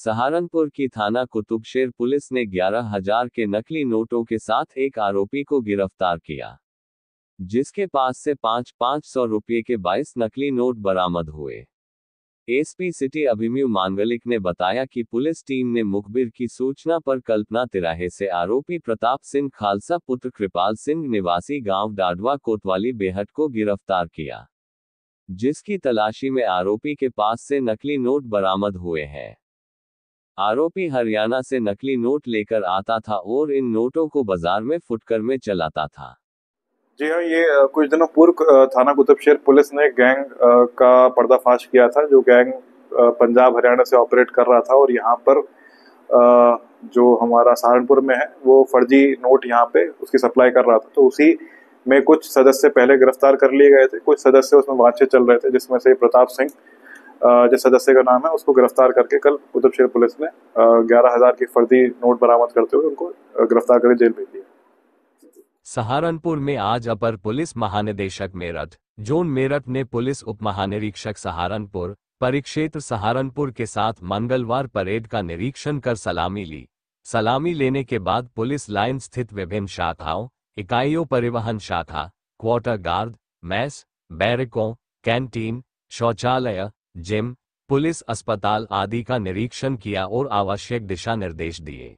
सहारनपुर की थाना कुतुबशेर पुलिस ने ग्यारह हज़ार के नकली नोटों के साथ एक आरोपी को गिरफ़्तार किया, जिसके पास से पाँच पाँच सौ रुपये के बाईस नकली नोट बरामद हुए। एसपी सिटी अभिमन्यु मांगलिक ने बताया कि पुलिस टीम ने मुखबिर की सूचना पर कल्पना तिराहे से आरोपी प्रताप सिंह खालसा, पुत्र कृपाल सिंह, निवासी गाँव डाडवा, कोतवाली, बेहट को गिरफ़्तार किया, जिसकी तलाशी में आरोपी के पास से नकली नोट बरामद हुए हैं। आरोपी हरियाणा से नकली नोट लेकर आता था और इन नोटों को बाज़ार में फुटकर में चलाता था। जी हाँ ये कुछ दिनों पूर्व थाना कुतुबशेर पुलिस ने गैंग का पर्दाफाश किया था, जो गैंग पंजाब हरियाणा से ऑपरेट कर रहा था और यहाँ पर जो हमारा सहारनपुर में है, वो फर्जी नोट यहाँ पे उसकी सप्लाई कर रहा था। तो उसी में कुछ सदस्य पहले गिरफ़्तार कर लिए गए थे, कुछ सदस्य उसमें वांछे चल रहे थे, जिसमें से प्रताप सिंह जिस सदस्य का नाम है, उसको गिरफ़्तार करके कल कुतुबशेर पुलिस ने ग्यारह हज़ार की फर्जी नोट बरामद करते हुए उनको गिरफ़्तार कर जेल भेज दिया। सहारनपुर में आज अपर पुलिस महानिदेशक मेरठ, जोन मेरठ ने पुलिस उप महानिरीक्षक सहारनपुर, परिक्षेत्र सहारनपुर के साथ मंगलवार परेड का निरीक्षण कर सलामी ली। सलामी लेने के बाद पुलिस लाइन स्थित विभिन्न शाखाओं, इकाइयों परिवहन शाखा, क्वार्टर गार्ड, मैस, बैरकों, कैंटीन, शौचालय जिम पुलिस अस्पताल आदि का निरीक्षण किया और आवश्यक दिशा निर्देश दिए।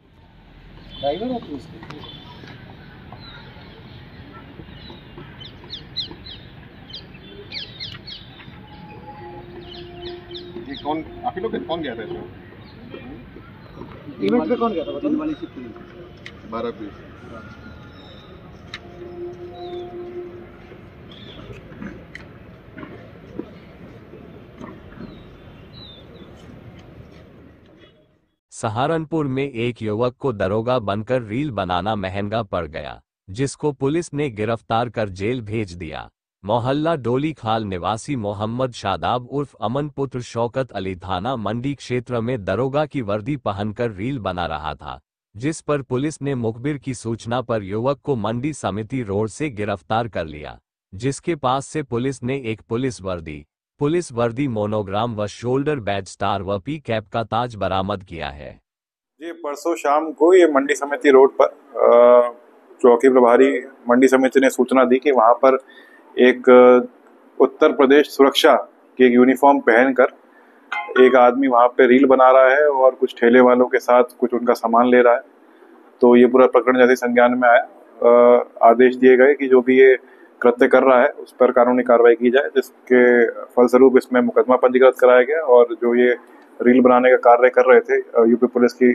कौन आप ही लोग कौन गया था इसमें? इवेंट पे कौन गया था बताओ। बारह पीस। सहारनपुर में एक युवक को दरोगा बनकर रील बनाना महँगा पड़ गया, जिसको पुलिस ने गिरफ़्तार कर जेल भेज दिया। मोहल्ला डोली खाल निवासी मोहम्मद शादाब उर्फ़ अमन पुत्र शौकत अली थाना मंडी क्षेत्र में दरोगा की वर्दी पहनकर रील बना रहा था, जिस पर पुलिस ने मुखबिर की सूचना पर युवक को मंडी समिति रोड से गिरफ़्तार कर लिया, जिसके पास से पुलिस ने एक पुलिस वर्दी पुलिस वर्दी मोनोग्राम व शोल्डर बैच स्टार व पी कैप का ताज बरामद किया है। जी, परसों शाम को ये मंडी समिति रोड पर चौकी प्रभारी मंडी समिति ने सूचना दी कि वहाँ पर एक उत्तर प्रदेश सुरक्षा की एक यूनिफॉर्म पहनकर एक आदमी वहाँ पे रील बना रहा है और कुछ ठेले वालों के साथ कुछ उनका सामान ले रहा है। तो ये पूरा प्रकरण जैसे संज्ञान में आया। आदेश दिए गए कि जो भी ये कृत्य कर रहा है उस पर कानूनी कार्रवाई की जाए जिसके फलस्वरूप इसमें मुकदमा पंजीकृत कराया गया और जो ये रील बनाने का कार्य कर रहे थे यूपी पुलिस की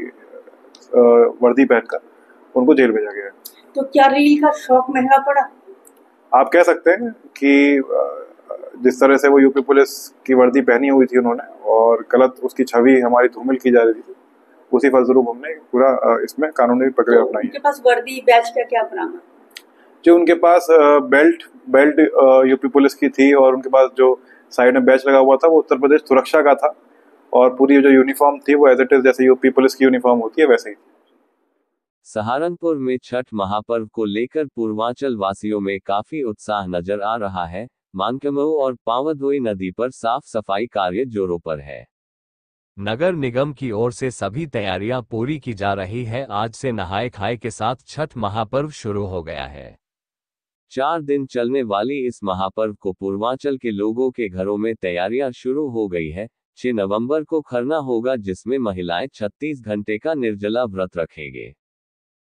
वर्दी पहनकर उनको जेल भेजा गया तो क्या रील का शौक महँगा पड़ा? आप कह सकते हैं कि जिस तरह से वो यूपी पुलिस की वर्दी पहनी हुई थी उन्होंने और गलत उसकी छवि हमारी धूमिल की जा रही थी उसी फलस्वरूप हमने पूरा इसमें कानूनी प्रक्रिया तो अपनाई उनके पास वर्दी बैच का क्या बरामद? जो उनके पास बेल्ट बेल्ट यूपी पुलिस की थी और उनके पास जो साइड में बैच लगा हुआ था, वो उत्तर प्रदेश सुरक्षा का था और पूरी जो यूनिफॉर्म थी वो एज इट इज़ जैसे यूपी पुलिस की यूनिफॉर्म होती है, वैसे ही सहारनपुर में छठ महापर्व को लेकर पूर्वांचल वासियों में काफ़ी उत्साह नज़र आ रहा है। मानकमऊ और पावदोई नदी पर साफ़ सफ़ाई कार्य जोरों पर है। नगर निगम की ओर से सभी तैयारियाँ पूरी की जा रही है। आज से नहाए खाए के साथ छठ महापर्व शुरू हो गया है। चार दिन चलने वाली इस महापर्व को पूर्वांचल के लोगों के घरों में तैयारियाँ शुरू हो गई है। छह नवंबर को खरना होगा, जिसमें महिलाएँ 36 घंटे का निर्जला व्रत रखेंगे।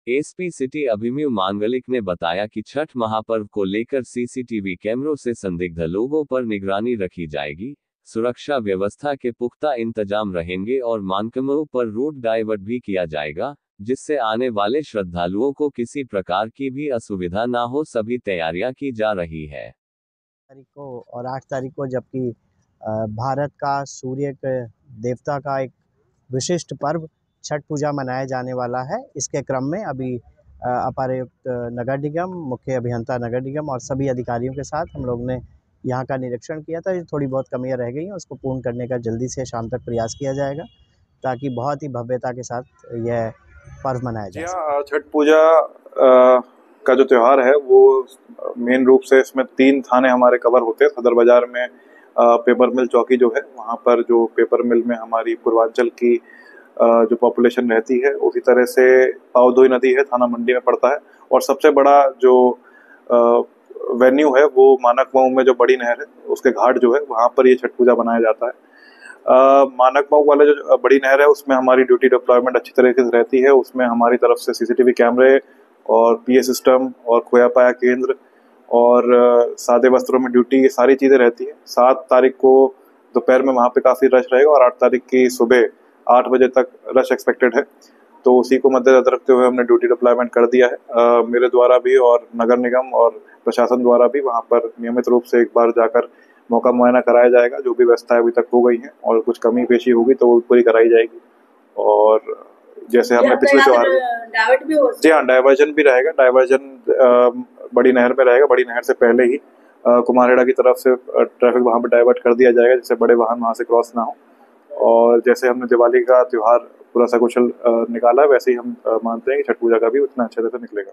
एसपी सिटी अभिमन्यु मांगलिक ने बताया कि छठ महापर्व को लेकर सीसीटीवी कैमरों से संदिग्ध लोगों पर निगरानी रखी जाएगी। सुरक्षा व्यवस्था के पुख्ता इंतज़ाम रहेंगे और मानकमों पर रूट डाइवर्ट भी किया जाएगा। जिससे आने वाले श्रद्धालुओं को किसी प्रकार की भी असुविधा ना हो, सभी तैयारियाँ की जा रही है। तारीख को और आठ तारीख को जबकि भारत का सूर्य के देवता का एक विशिष्ट पर्व छठ पूजा मनाया जाने वाला है। इसके क्रम में अभी अपारयुक्त नगर निगम, मुख्य अभियंता नगर निगम और सभी अधिकारियों के साथ हम लोग ने यहाँ का निरीक्षण किया था। थोड़ी बहुत कमियाँ रह गई हैं, उसको पूर्ण करने का जल्दी से शाम तक प्रयास किया जाएगा, ताकि बहुत ही भव्यता के साथ यह पर्व मनाया जाए हाँ, छठ पूजा का जो त्यौहार है वो मेन रूप से इसमें तीन थाने हमारे कवर होते हैं। सदर बाज़ार में पेपर मिल चौकी जो है वहाँ पर जो पेपर मिल में हमारी पूर्वांचल की जो पॉपुलेशन रहती है उसी तरह से पावदोई नदी है थाना मंडी में पड़ता है। और सबसे बड़ा जो वेन्यू है वो मानक मऊ में जो बड़ी नहर है उसके घाट जो है वहाँ पर ये छठ पूजा बनाया जाता है। मानक मऊ वाले जो बड़ी नहर है उसमें हमारी ड्यूटी डिप्लॉयमेंट अच्छी तरीके से रहती है। उसमें हमारी तरफ़ से सीसीटीवी कैमरे और पीए सिस्टम और खोया पाया केंद्र और सादे वस्त्रों में ड्यूटी ये सारी चीज़ें रहती हैं। सात तारीख को दोपहर में वहाँ पे काफ़ी रश रहेगा और आठ तारीख की सुबह आठ बजे तक रश एक्सपेक्टेड है। तो उसी को मद्देनजर रखते हुए हमने ड्यूटी डिप्लॉयमेंट कर दिया है। अ, मेरे द्वारा भी और नगर निगम और प्रशासन द्वारा भी वहाँ पर नियमित रूप से एक बार जाकर मौका मुआयना कराया जाएगा जो भी व्यवस्था अभी तक हो गई है और कुछ कमी पेशी होगी तो वो पूरी कराई जाएगी। और जैसे हमने पिछले त्योहार हो जी हाँ। डाइवर्जन भी रहेगा। डाइवर्जन बड़ी नहर में रहेगा। बड़ी नहर से पहले ही कुमारहेड़ा की तरफ़ से ट्रैफ़िक वहाँ पर डाइवर्ट कर दिया जाएगा जिससे बड़े वाहन वहाँ से क्रॉस ना हो। और जैसे हमने दिवाली का त्यौहार पूरा सकुशल निकाला वैसे ही हम मानते हैं कि छठ पूजा का भी उतना अच्छे तरह से निकलेगा।